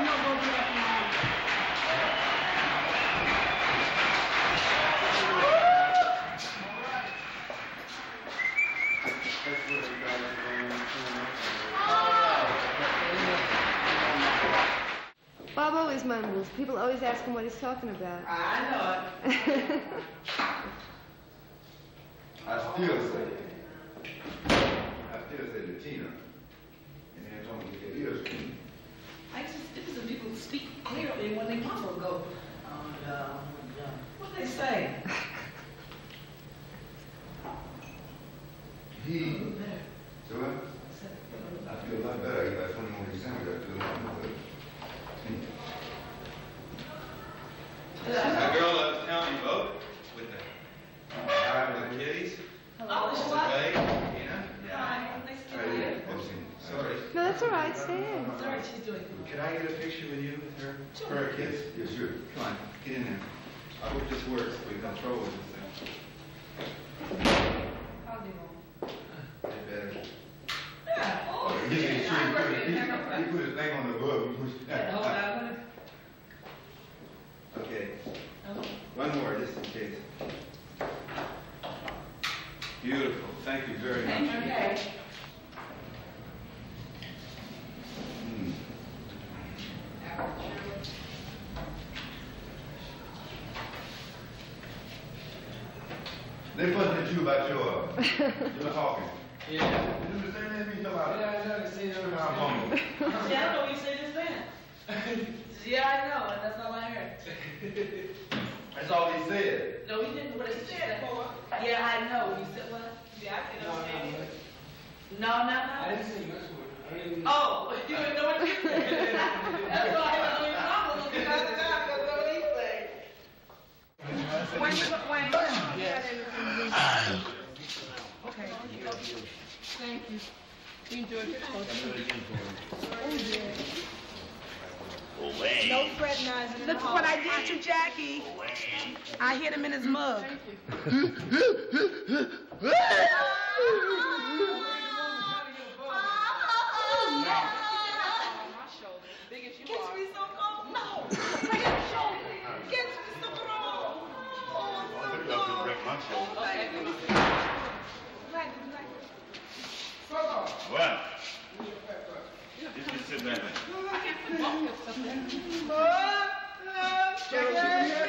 No, go back now. Bob always mumbles. People always ask him what he's talking about. I know it. I still say, it. I still say to Tina, and then told me to get ears clean. I just, this is people who speak clearly when they mumble go, oh, no, oh, no. What they say? He, so what? I feel a lot better. I get about twenty more December, I feel a lot more better. That girl that was telling you about with the, uh, with the kitties? Oh, Is it's it what? Faye? Tina? Hi, nice to meet you you. doing? I've seen you. Sorry. No, that's all right. Stay in. Sorry, she's doing. Could I get a picture with you with her? Sure. For our kids? Yes, sure. Come on, get in there. I hope this works. We can throw with this thing. How do you? They better. Yeah, oh, I'm put- working he, he put his thing on the bug. He pushed- Yeah, hold on. Okay, one more, just in case. Beautiful, thank you very much. Okay. Hmm. They fussing at you about your, your talking. Yeah. You understand that? You talking about, Yeah, I know, I see that. Turn around, bumble. See, I know you said just then. Yeah, I know, and that's all I heard. That's all he said. No, he didn't, what he said. Yeah, I know, you said what? Yeah, I can understand. No, no, no. didn't say much more. I didn't. Oh, you didn't know what you said. That's why I know mama was looking at the time, because what he said. When you, when, Okay. Thank you. Enjoy your No fraternizing. Look what I did to Jackie. I hit him in his mug. Gets me so cold. No. Gets me so cold. Oh, I'm so cold. Okay, let me see. Like, like. What? Just, just sit back. No. Jackie,